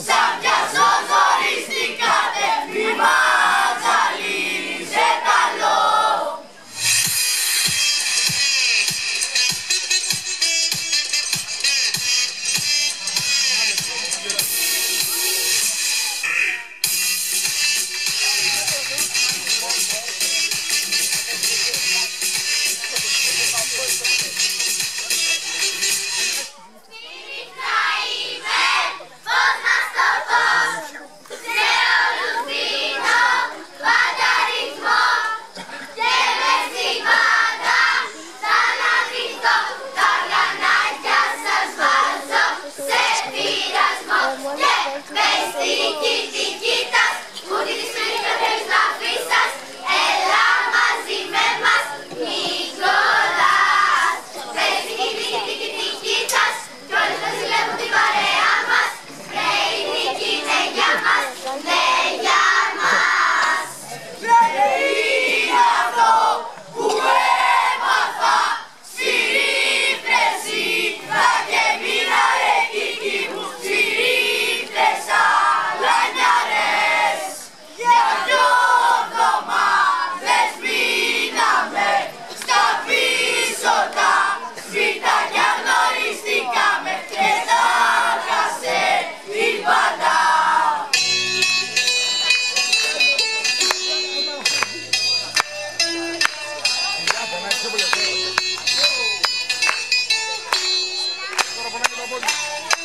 Someday. Auburn.